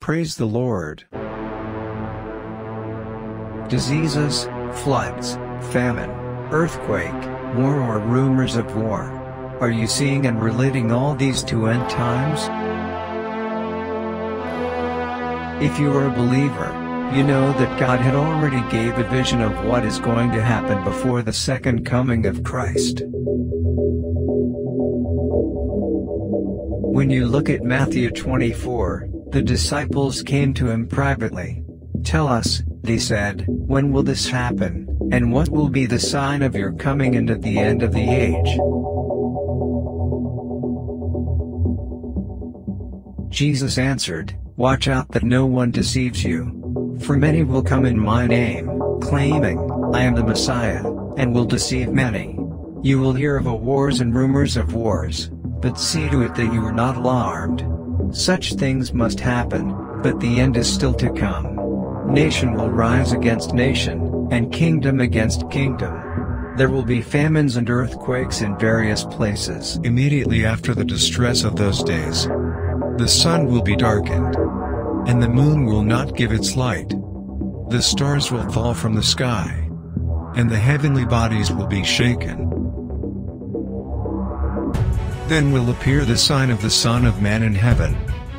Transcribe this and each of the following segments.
Praise the Lord. Diseases, floods, famine, earthquake, war or rumors of war. Are you seeing and relating all these to end times? If you are a believer, you know that God had already gave a vision of what is going to happen before the second coming of Christ. When you look at Matthew 24, the disciples came to him privately. Tell us, they said, when will this happen, and what will be the sign of your coming and at the end of the age? Jesus answered, Watch out that no one deceives you. For many will come in my name, claiming, I am the Messiah, and will deceive many. You will hear of wars and rumors of wars, but see to it that you are not alarmed. Such things must happen, but the end is still to come. Nation will rise against nation, and kingdom against kingdom. There will be famines and earthquakes in various places. Immediately after the distress of those days, the sun will be darkened, and the moon will not give its light. The stars will fall from the sky, and the heavenly bodies will be shaken. Then will appear the sign of the Son of Man in heaven.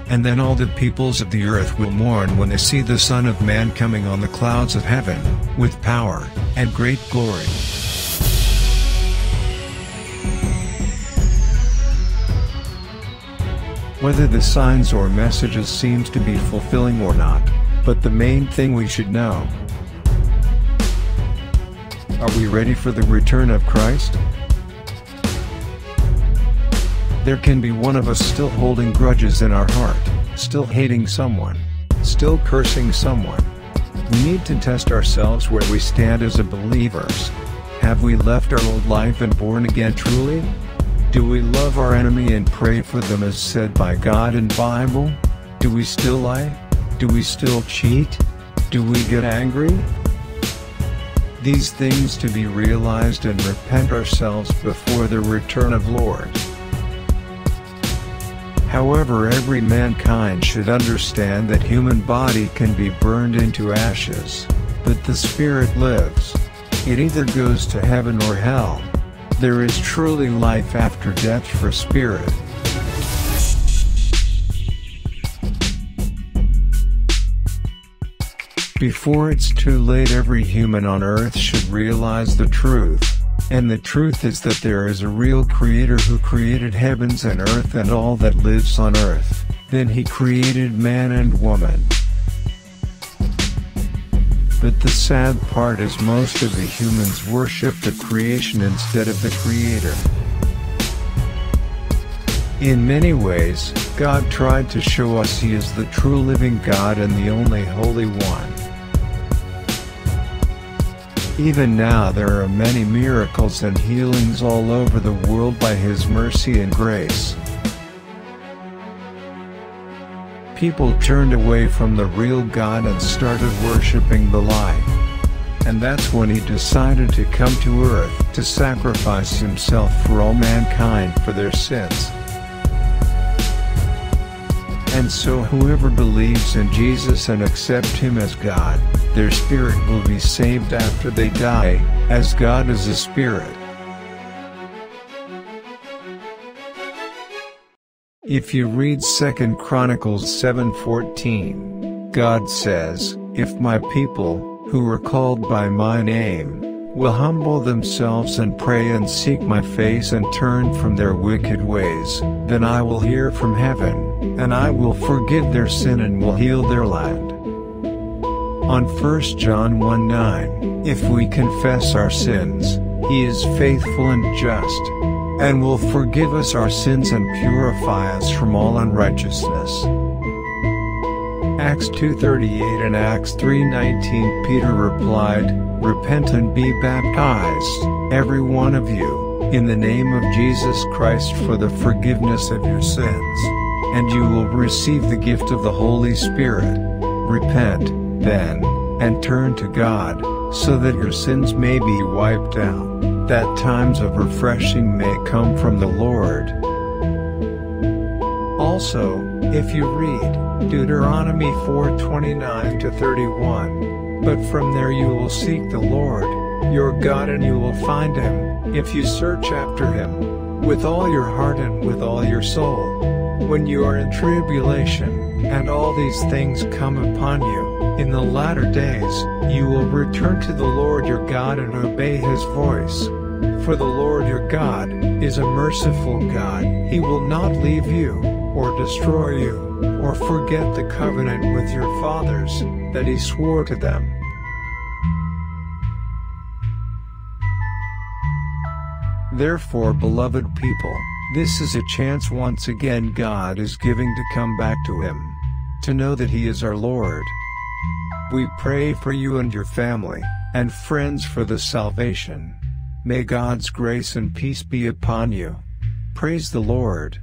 And then all the peoples of the earth will mourn when they see the Son of Man coming on the clouds of heaven, with power, and great glory. Whether the signs or messages seems to be fulfilling or not, but the main thing we should know. Are we ready for the return of Christ? There can be one of us still holding grudges in our heart, still hating someone, still cursing someone. We need to test ourselves where we stand as a believers. Have we left our old life and born again truly? Do we love our enemy and pray for them as said by God in Bible? Do we still lie? Do we still cheat? Do we get angry? These things to be realized and repent ourselves before the return of Lord. However every mankind should understand that human body can be burned into ashes, but the spirit lives. It either goes to heaven or hell. There is truly life after death for spirit. Before it's too late every human on earth should realize the truth. And the truth is that there is a real creator who created heavens and earth and all that lives on earth. Then he created man and woman. But the sad part is most of the humans worship the creation instead of the creator. In many ways, God tried to show us he is the true living God and the only Holy One. Even now there are many miracles and healings all over the world by His mercy and grace. People turned away from the real God and started worshipping the lie. And that's when he decided to come to earth to sacrifice himself for all mankind for their sins. And so whoever believes in Jesus and accept him as God, their spirit will be saved after they die, as God is a spirit. If you read 2 Chronicles 7:14, God says, "If my people, who are called by my name, will humble themselves and pray and seek my face and turn from their wicked ways, then I will hear from heaven, and I will forgive their sin and will heal their land. On 1 John 1 9, if we confess our sins, he is faithful and just, and will forgive us our sins and purify us from all unrighteousness. Acts 2.38 and Acts 3.19 Peter replied, Repent and be baptized, every one of you, in the name of Jesus Christ for the forgiveness of your sins, and you will receive the gift of the Holy Spirit. Repent, then, and turn to God, so that your sins may be wiped out, that times of refreshing may come from the Lord. Also, if you read Deuteronomy 4:29 to 31, but from there you will seek the Lord, your God and you will find him, if you search after him with all your heart and with all your soul. When you are in tribulation, and all these things come upon you, in the latter days, you will return to the Lord your God and obey his voice. For the Lord your God is a merciful God, he will not leave you, or destroy you, or forget the covenant with your fathers, that he swore to them. Therefore beloved people, this is a chance once again God is giving to come back to him. To know that he is our Lord. We pray for you and your family, and friends for the salvation. May God's grace and peace be upon you. Praise the Lord.